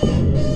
Música